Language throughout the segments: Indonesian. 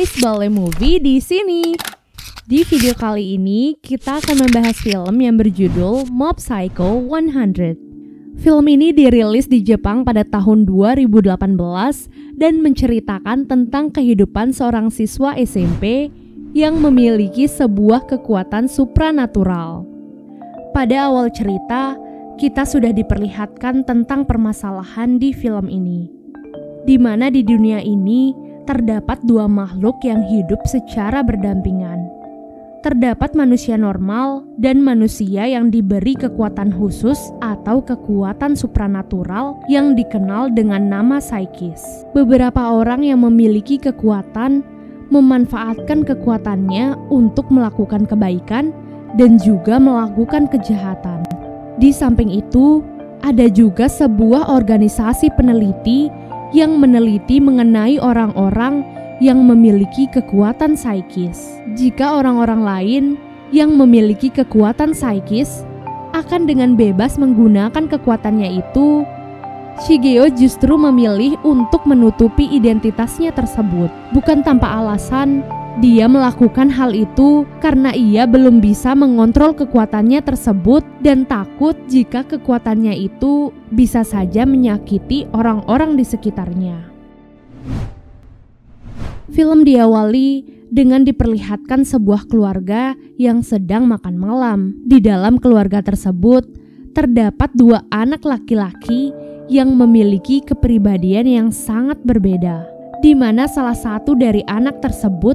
guys, Movie di sini. Di video kali ini kita akan membahas film yang berjudul Mob Psycho 100. Film ini dirilis di Jepang pada tahun 2018 dan menceritakan tentang kehidupan seorang siswa SMP yang memiliki sebuah kekuatan supranatural. Pada awal cerita, kita sudah diperlihatkan tentang permasalahan di film ini, di mana di dunia ini terdapat dua makhluk yang hidup secara berdampingan. Terdapat manusia normal dan manusia yang diberi kekuatan khusus atau kekuatan supranatural yang dikenal dengan nama psikis. Beberapa orang yang memiliki kekuatan memanfaatkan kekuatannya untuk melakukan kebaikan dan juga melakukan kejahatan. Di samping itu, ada juga sebuah organisasi peneliti yang meneliti mengenai orang-orang yang memiliki kekuatan psikis. Jika orang-orang lain yang memiliki kekuatan psikis akan dengan bebas menggunakan kekuatannya itu, Shigeo justru memilih untuk menutupi identitasnya tersebut, bukan tanpa alasan dia melakukan hal itu karena ia belum bisa mengontrol kekuatannya tersebut dan takut jika kekuatannya itu bisa saja menyakiti orang-orang di sekitarnya. Film diawali dengan diperlihatkan sebuah keluarga yang sedang makan malam. Di dalam keluarga tersebut terdapat dua anak laki-laki yang memiliki kepribadian yang sangat berbeda, di mana salah satu dari anak tersebut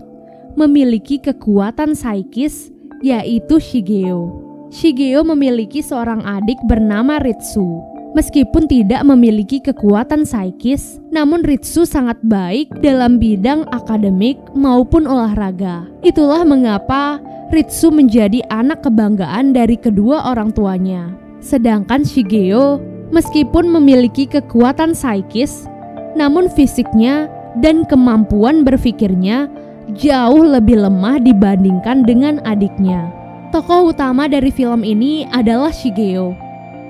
memiliki kekuatan psikis yaitu Shigeo. Shigeo memiliki seorang adik bernama Ritsu. Meskipun tidak memiliki kekuatan psikis, namun Ritsu sangat baik dalam bidang akademik maupun olahraga. Itulah mengapa Ritsu menjadi anak kebanggaan dari kedua orang tuanya. Sedangkan Shigeo, meskipun memiliki kekuatan psikis, namun fisiknya dan kemampuan berpikirnya jauh lebih lemah dibandingkan dengan adiknya. Tokoh utama dari film ini adalah Shigeo.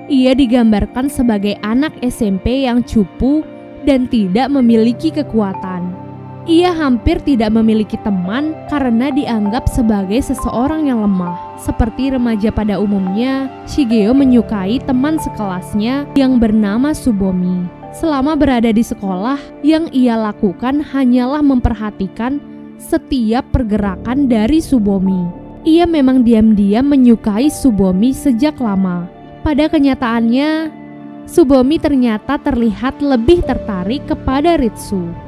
Ia digambarkan sebagai anak SMP yang cupu dan tidak memiliki kekuatan. Ia hampir tidak memiliki teman karena dianggap sebagai seseorang yang lemah. Seperti remaja pada umumnya, Shigeo menyukai teman sekelasnya yang bernama Subomi. Selama berada di sekolah, yang ia lakukan hanyalah memperhatikan setiap pergerakan dari Subomi. Ia memang diam-diam menyukai Subomi sejak lama. Pada kenyataannya, Subomi ternyata terlihat lebih tertarik kepada Ritsu.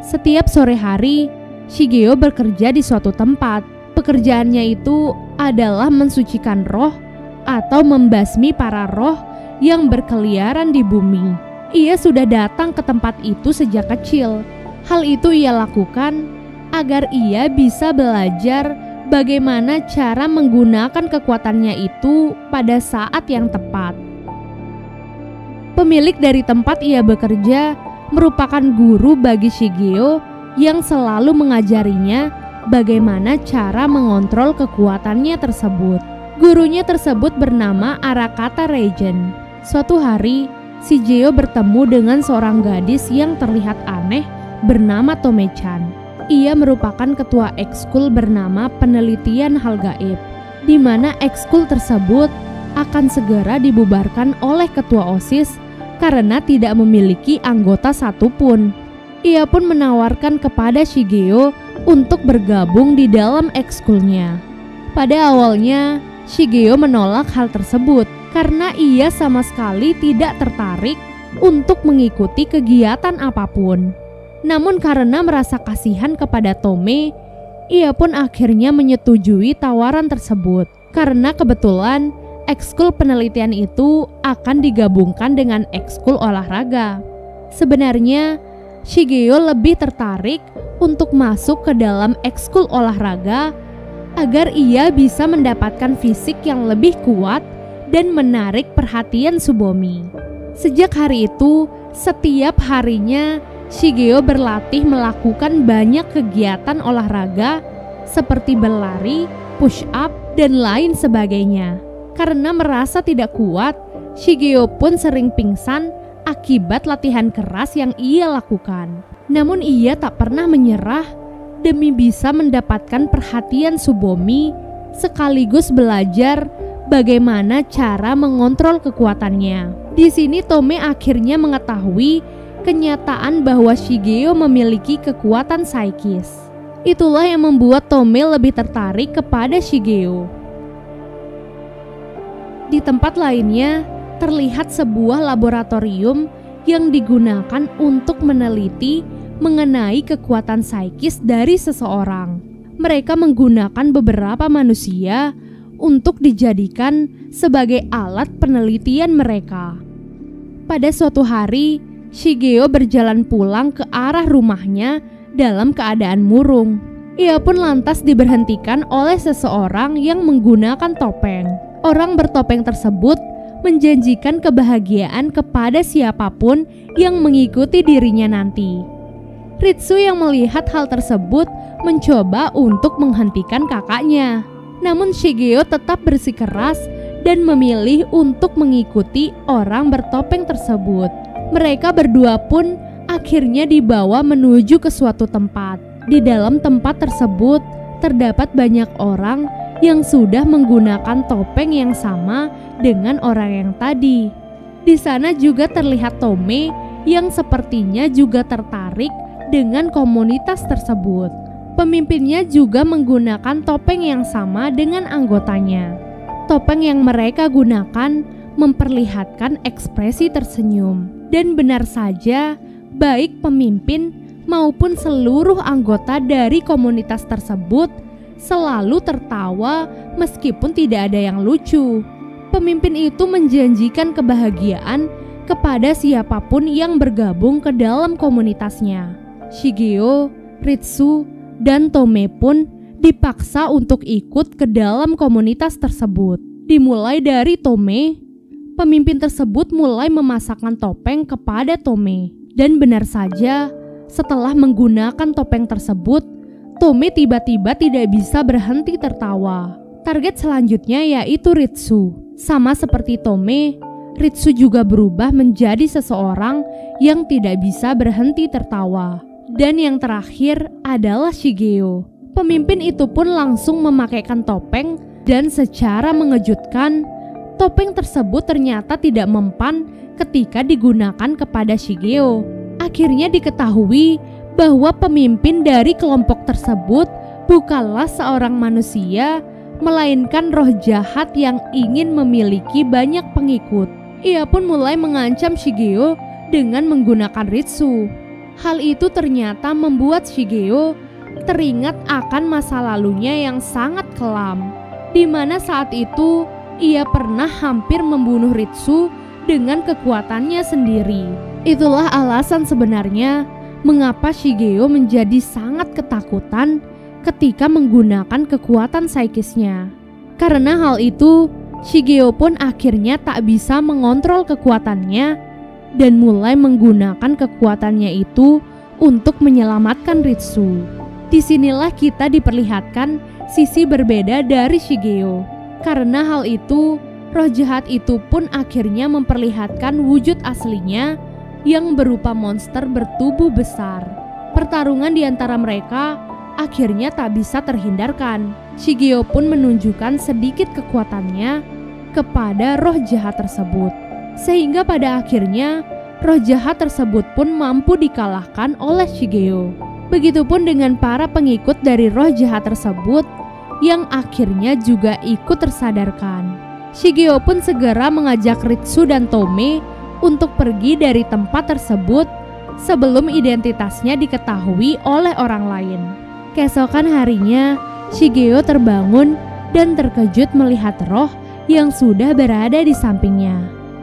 Setiap sore hari, Shigeo bekerja di suatu tempat. Pekerjaannya itu adalah mensucikan roh atau membasmi para roh yang berkeliaran di bumi. Ia sudah datang ke tempat itu sejak kecil. Hal itu ia lakukan agar ia bisa belajar bagaimana cara menggunakan kekuatannya itu pada saat yang tepat. Pemilik dari tempat ia bekerja merupakan guru bagi Shigeo yang selalu mengajarinya bagaimana cara mengontrol kekuatannya tersebut. Gurunya tersebut bernama Arakata Regen. Suatu hari, si Jeo bertemu dengan seorang gadis yang terlihat aneh bernama Tomechan. Ia merupakan ketua ekskul bernama Penelitian Hal Gaib, di mana ekskul tersebut akan segera dibubarkan oleh ketua OSIS karena tidak memiliki anggota satupun. Ia pun menawarkan kepada Shigeo untuk bergabung di dalam ekskulnya. Pada awalnya, Shigeo menolak hal tersebut karena ia sama sekali tidak tertarik untuk mengikuti kegiatan apa pun. Namun karena merasa kasihan kepada Tome, ia pun akhirnya menyetujui tawaran tersebut karena kebetulan ekskul penelitian itu akan digabungkan dengan ekskul olahraga. Sebenarnya, Shigeo lebih tertarik untuk masuk ke dalam ekskul olahraga agar ia bisa mendapatkan fisik yang lebih kuat dan menarik perhatian Subomi. Sejak hari itu, setiap harinya Shigeo berlatih melakukan banyak kegiatan olahraga seperti berlari, push up, dan lain sebagainya. Karena merasa tidak kuat, Shigeo pun sering pingsan akibat latihan keras yang ia lakukan. Namun ia tak pernah menyerah demi bisa mendapatkan perhatian Subomi sekaligus belajar bagaimana cara mengontrol kekuatannya. Di sini Tome akhirnya mengetahui kenyataan bahwa Shigeo memiliki kekuatan psikis. Itulah yang membuat Tome lebih tertarik kepada Shigeo. Di tempat lainnya, terlihat sebuah laboratorium yang digunakan untuk meneliti mengenai kekuatan psikis dari seseorang. Mereka menggunakan beberapa manusia untuk dijadikan sebagai alat penelitian mereka. Pada suatu hari, Shigeo berjalan pulang ke arah rumahnya dalam keadaan murung. Ia pun lantas diberhentikan oleh seseorang yang menggunakan topeng. Orang bertopeng tersebut menjanjikan kebahagiaan kepada siapa pun yang mengikuti dirinya nanti. Ritsu yang melihat hal tersebut mencoba untuk menghentikan kakaknya. Namun Shigeo tetap bersikeras dan memilih untuk mengikuti orang bertopeng tersebut. Mereka berdua pun akhirnya dibawa menuju ke suatu tempat. Di dalam tempat tersebut terdapat banyak orang yang sudah menggunakan topeng yang sama dengan orang yang tadi. Di sana juga terlihat Tome yang sepertinya juga tertarik dengan komunitas tersebut. Pemimpinnya juga menggunakan topeng yang sama dengan anggotanya. Topeng yang mereka gunakan memperlihatkan ekspresi tersenyum, dan benar saja, baik pemimpin maupun seluruh anggota dari komunitas tersebut selalu tertawa meskipun tidak ada yang lucu. Pemimpin itu menjanjikan kebahagiaan kepada siapa pun yang bergabung ke dalam komunitasnya. Shigeo, Ritsu, dan Tome pun dipaksa untuk ikut ke dalam komunitas tersebut. Dimulai dari Tome, pemimpin tersebut mulai memasakkan topeng kepada Tome. Dan benar saja, setelah menggunakan topeng tersebut, Tome tiba-tiba tidak bisa berhenti tertawa. Target selanjutnya yaitu Ritsu. Sama seperti Tome, Ritsu juga berubah menjadi seseorang yang tidak bisa berhenti tertawa. Dan yang terakhir adalah Shigeo. Pemimpin itu pun langsung memakaikan topeng dan secara mengejutkan, topeng tersebut ternyata tidak mempan ketika digunakan kepada Shigeo. Akhirnya diketahui bahwa pemimpin dari kelompok tersebut bukanlah seorang manusia, melainkan roh jahat yang ingin memiliki banyak pengikut. Ia pun mulai mengancam Shigeo dengan menggunakan Ritsu. Hal itu ternyata membuat Shigeo teringat akan masa lalunya yang sangat kelam, di mana saat itu ia pernah hampir membunuh Ritsu dengan kekuatannya sendiri. Itulah alasan sebenarnya mengapa Shigeo menjadi sangat ketakutan ketika menggunakan kekuatan psikisnya. Karena hal itu, Shigeo pun akhirnya tak bisa mengontrol kekuatannya dan mulai menggunakan kekuatannya itu untuk menyelamatkan Ritsu. Di sinilah kita diperlihatkan sisi berbeda dari Shigeo. Karena hal itu, roh jahat itu pun akhirnya memperlihatkan wujud aslinya yang berupa monster bertubuh besar. Pertarungan di antara mereka akhirnya tak bisa terhindarkan. Shigeo pun menunjukkan sedikit kekuatannya kepada roh jahat tersebut. Sehingga pada akhirnya roh jahat tersebut pun mampu dikalahkan oleh Shigeo. Begitupun dengan para pengikut dari roh jahat tersebut yang akhirnya juga ikut tersadarkan. Shigeo pun segera mengajak Ritsu dan Tome untuk pergi dari tempat tersebut sebelum identitasnya diketahui oleh orang lain. Keesokan harinya, Shigeo terbangun dan terkejut melihat roh yang sudah berada di sampingnya.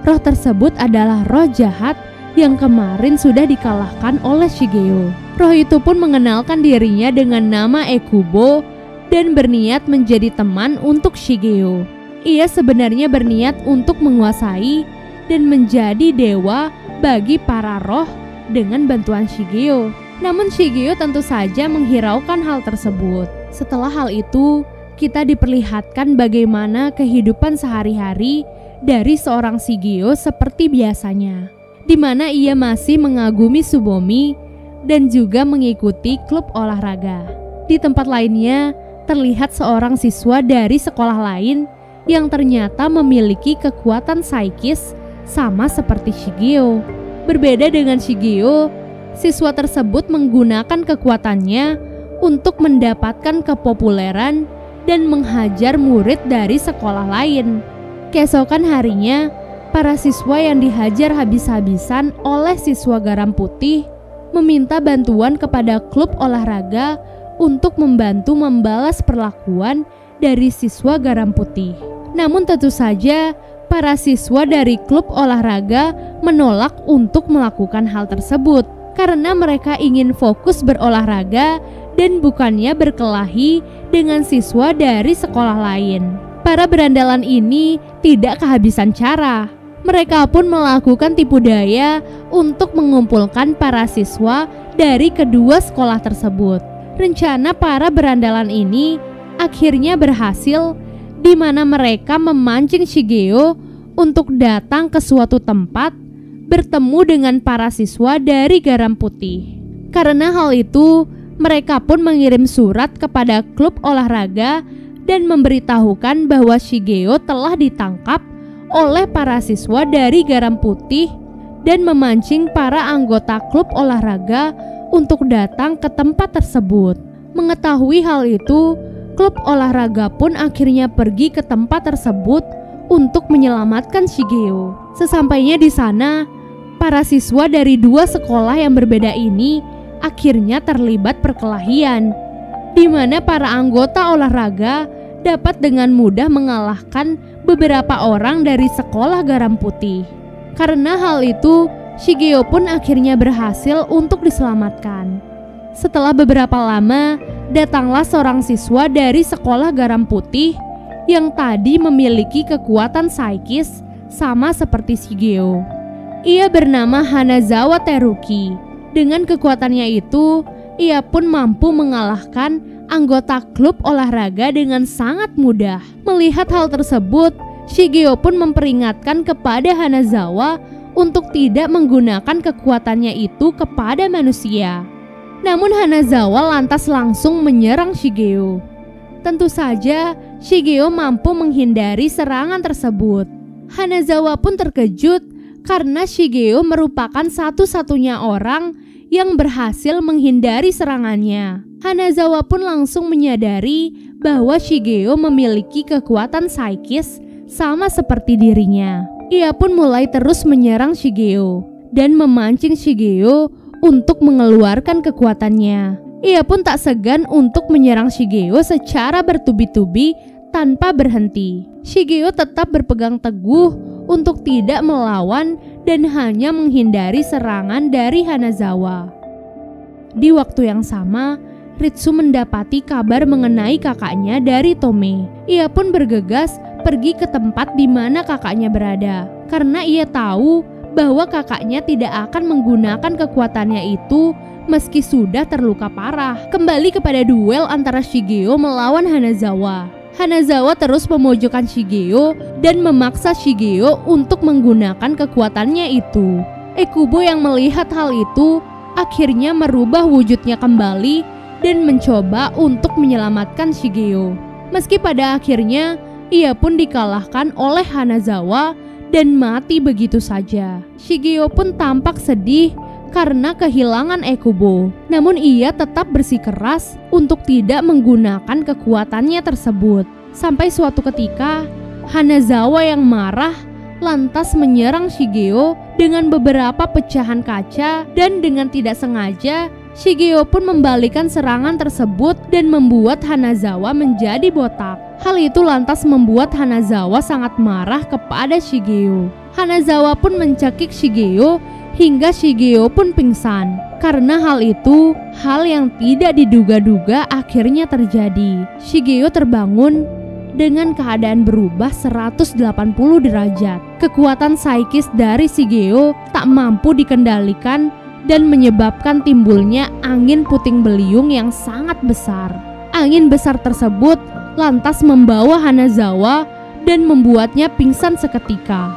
Roh tersebut adalah roh jahat yang kemarin sudah dikalahkan oleh Shigeo. Roh itu pun mengenalkan dirinya dengan nama Ekubo dan berniat menjadi teman untuk Shigeo. Ia sebenarnya berniat untuk menguasai dan menjadi dewa bagi para roh dengan bantuan Shigeo. Namun Shigeo tentu saja menghiraukan hal tersebut. Setelah hal itu, kita diperlihatkan bagaimana kehidupan sehari-hari dari seorang Shigeo seperti biasanya. di mana ia masih mengagumi Subomi dan juga mengikuti klub olahraga. Di tempat lainnya, terlihat seorang siswa dari sekolah lain yang ternyata memiliki kekuatan psikis sama seperti Shigeo. Berbeda dengan Shigeo, siswa tersebut menggunakan kekuatannya untuk mendapatkan kepopuleran dan menghajar murid dari sekolah lain. Keesokan harinya, para siswa yang dihajar habis-habisan oleh siswa garam putih meminta bantuan kepada klub olahraga untuk membantu membalas perlakuan dari siswa garam putih. Namun tentu saja para siswa dari klub olahraga menolak untuk melakukan hal tersebut karena mereka ingin fokus berolahraga dan bukannya berkelahi dengan siswa dari sekolah lain para berandalan ini tidak kehabisan cara. Mereka pun melakukan tipu daya untuk mengumpulkan para siswa dari kedua sekolah tersebut. Rencana para berandalan ini akhirnya berhasil di mana mereka memancing Shigeo untuk datang ke suatu tempat bertemu dengan para siswa dari Garam Putih. Karena hal itu, mereka pun mengirim surat kepada klub olahraga dan memberitahukan bahwa Shigeo telah ditangkap oleh para siswa dari Garam Putih dan memancing para anggota klub olahraga untuk datang ke tempat tersebut. Mengetahui hal itu, klub olahraga pun akhirnya pergi ke tempat tersebut untuk menyelamatkan Shigeo. Sesampainya di sana, para siswa dari dua sekolah yang berbeda ini akhirnya terlibat perkelahian, di mana para anggota olahraga dapat dengan mudah mengalahkan beberapa orang dari sekolah garam putih. Karena hal itu, Shigeo pun akhirnya berhasil untuk diselamatkan. Setelah beberapa lama, datanglah seorang siswa dari sekolah garam putih yang tadi memiliki kekuatan psikis sama seperti Shigeo. Ia bernama Hanazawa Teruki. Dengan kekuatannya itu, ia pun mampu mengalahkan anggota klub olahraga dengan sangat mudah. Melihat hal tersebut, Shigeo pun memperingatkan kepada Hanazawa untuk tidak menggunakan kekuatannya itu kepada manusia. Namun Hanazawa lantas langsung menyerang Shigeo. Tentu saja Shigeo mampu menghindari serangan tersebut. Hanazawa pun terkejut karena Shigeo merupakan satu-satunya orang yang berhasil menghindari serangannya. Hanazawa pun langsung menyadari bahwa Shigeo memiliki kekuatan psikis sama seperti dirinya. Ia pun mulai terus menyerang Shigeo dan memancing Shigeo untuk mengeluarkan kekuatannya. Ia pun tak segan untuk menyerang Shigeo secara bertubi-tubi tanpa berhenti. Shigeo tetap berpegang teguh untuk tidak melawan dan hanya menghindari serangan dari Hanazawa. Di waktu yang sama, Ritsu mendapati kabar mengenai kakaknya dari Tome. Ia pun bergegas pergi ke tempat di mana kakaknya berada karena ia tahu bahwa kakaknya tidak akan menggunakan kekuatannya itu meski sudah terluka parah. Kembali kepada duel antara Shigeo melawan Hanazawa. Hanazawa terus memojokkan Shigeo dan memaksa Shigeo untuk menggunakan kekuatannya itu. Ekubo yang melihat hal itu akhirnya merubah wujudnya kembali dan mencoba untuk menyelamatkan Shigeo. Meski pada akhirnya ia pun dikalahkan oleh Hanazawa dan mati begitu saja. Shigeo pun tampak sedih karena kehilangan Ekubo. Namun ia tetap bersikeras untuk tidak menggunakan kekuatannya tersebut. Sampai suatu ketika, Hanazawa yang marah lantas menyerang Shigeo dengan beberapa pecahan kaca dan dengan tidak sengaja Shigeo pun membalikan serangan tersebut dan membuat Hanazawa menjadi botak. Hal itu lantas membuat Hanazawa sangat marah kepada Shigeo. Hanazawa pun mencekik Shigeo hingga Shigeo pun pingsan. Karena hal itu, hal yang tidak diduga-duga akhirnya terjadi. Shigeo terbangun dengan keadaan berubah 180 derajat. Kekuatan psikis dari Shigeo tak mampu dikendalikan dan menyebabkan timbulnya angin puting beliung yang sangat besar. Angin besar tersebut lantas membawa Hanazawa dan membuatnya pingsan seketika.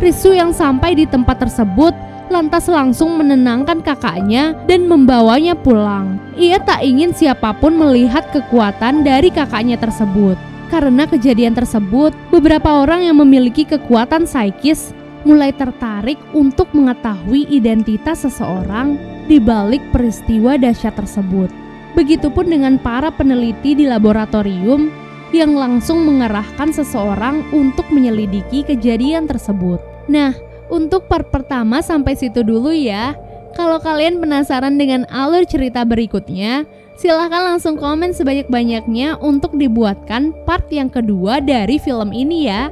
Risu yang sampai di tempat tersebut lantas langsung menenangkan kakaknya dan membawanya pulang. Ia tak ingin siapa pun melihat kekuatan dari kakaknya tersebut. Karena kejadian tersebut, beberapa orang yang memiliki kekuatan psikis mulai tertarik untuk mengetahui identitas seseorang di balik peristiwa dahsyat tersebut. Begitupun dengan para peneliti di laboratorium yang langsung mengerahkan seseorang untuk menyelidiki kejadian tersebut. Nah, untuk part pertama sampai situ dulu ya. Kalau kalian penasaran dengan alur cerita berikutnya, silahkan langsung komen sebanyak-banyaknya untuk dibuatkan part yang kedua dari film ini ya.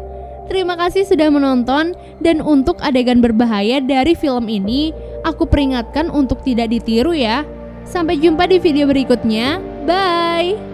Terima kasih sudah menonton dan untuk adegan berbahaya dari film ini, aku peringatkan untuk tidak ditiru ya. Sampai jumpa di video berikutnya. Bye.